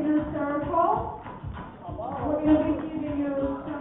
in a circle. We're going to be giving you